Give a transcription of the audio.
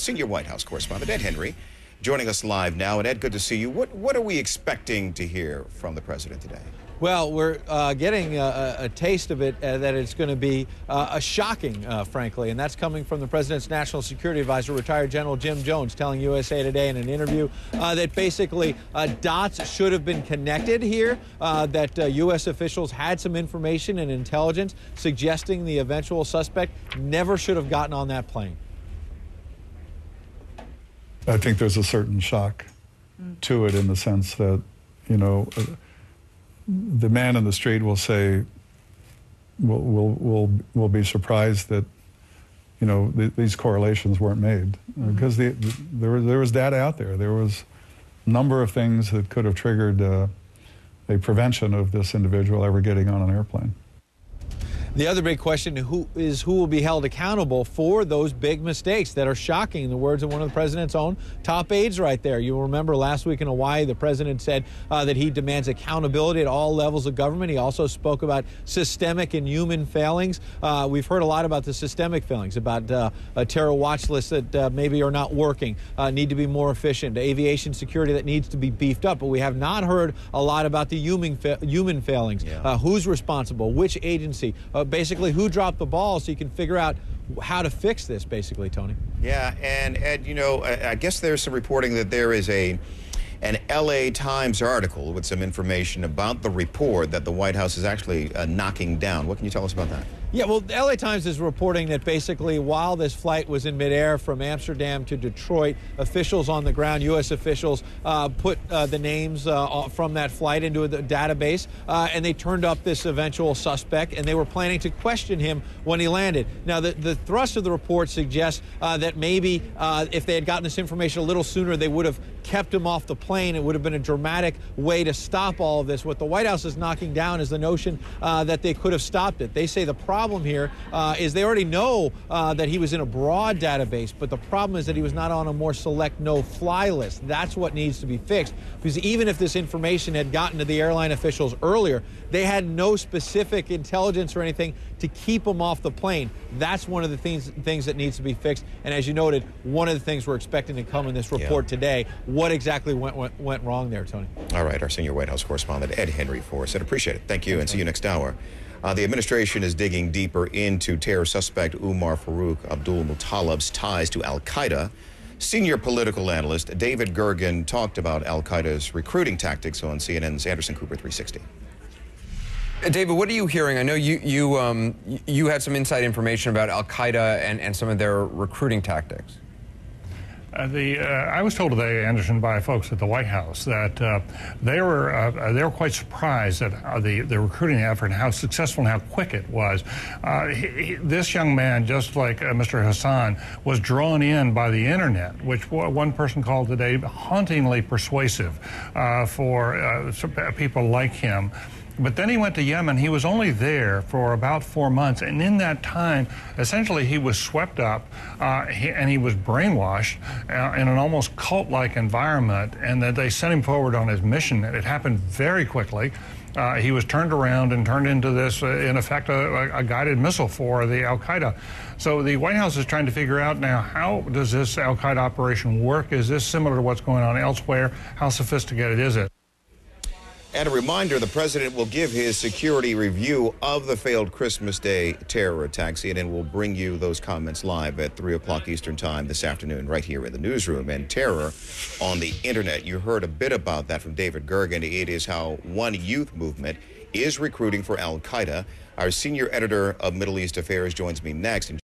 senior White House correspondent Ed Henry, joining us live now. And Ed, good to see you. What what are we expecting to hear from the president today? Well, we're uh, getting a, a, taste of it uh, that it's going to be uh, a shocking, uh, frankly, and that's coming from the president's national security advisor, retired General Jim Jones, telling USA Today in an interview uh, that basically uh, dots should have been connected here, that U.S. officials had some information and intelligence suggesting the eventual suspect never should have gotten on that plane. I think there's a certain shock to it in the sense that, you know, the man in the street will say, will will will will be surprised that you know th- these correlations weren't made mm-hmm. because the, the, there was there was data out there. There was a number of things that could have triggered uh, a prevention of this individual ever getting on an airplane. The other big question who, is who will be held accountable for those big mistakes that are shocking, in the words of one of the president's own top aides right there. You'll remember last week in Hawaii, the president said uh, that he demands accountability at all levels of government. He also spoke about systemic and human failings. Uh, we've heard a lot about the systemic failings, about uh, a terror watch list that uh, maybe are not working, uh, need to be more efficient, aviation security that needs to be beefed up. But we have not heard a lot about the human, fa- human failings. Yeah. Uh, who's responsible? Which agency? Uh, basically who dropped the ball so you can figure out how to fix this, basically, Tony. Yeah, and Ed, you know, I, I guess there's some reporting that there is a an LA Times article with some information about the report that the White House is actually uh, knocking down. What can you tell us about that? Yeah, well, the LA Times is reporting that basically while this flight was in midair from Amsterdam to Detroit, officials on the ground, U.S. officials, uh, put uh, the names uh, from that flight into a database, uh, and they turned up this eventual suspect, and they were planning to question him when he landed. Now, the, the thrust of the report suggests uh, that maybe uh, if they had gotten this information a little sooner, they would have kept him off the plane. It would have been a dramatic way to stop all of this. What the White House is knocking down is the notion that they could have stopped it. They say the problem here uh, is they already know uh, that he was in a broad database, but the problem is that he was not on a more select no-fly list. That's what needs to be fixed. Because even if this information had gotten to the airline officials earlier, they had no specific intelligence or anything to keep him off the plane. That's one of the things things that needs to be fixed. And as you noted, one of the things we're expecting to come in this report yeah. today. What exactly went, went, went wrong there, Tony? All right, our senior White House correspondent Ed Henry for us. I appreciate it. Thank you, and see you next hour. Uh, the administration is digging deeper into terror suspect Umar Farouk Abdulmutallab's ties to Al Qaeda. Senior political analyst David Gergen talked about Al Qaeda's recruiting tactics on CNN's Anderson Cooper 360. Uh, David, what are you hearing? I know you you um, you had some inside information about Al Qaeda and, and some of their recruiting tactics. Uh, the, uh, I was told today, Anderson, by folks at the White House that uh, they were uh, they were quite surprised at the the recruiting effort and how successful and how quick it was. Uh, he, this young man, just like uh, Mr. Hasan, was drawn in by the internet, which one person called today hauntingly persuasive for people like him. But then he went to Yemen. He was only there for about four months. And in that time, essentially, he was swept up uh, he, and he was brainwashed uh, in an almost cult like environment. And that they sent him forward on his mission. And It happened very quickly. Uh, he was turned around and turned into this, uh, in effect, a, a, guided missile for the Al Qaeda. So the White House is trying to figure out now how does this Al Qaeda operation work? Is this similar to what's going on elsewhere? How sophisticated is it? And a reminder, the president will give his security review of the failed Christmas Day terror attack. Will bring you those comments live at 3 o'clock Eastern Time this afternoon right here in the newsroom. And terror on the internet. You heard a bit about that from David Gergen. It is how one youth movement is recruiting for al-Qaeda. Our senior editor of Middle East Affairs joins me next.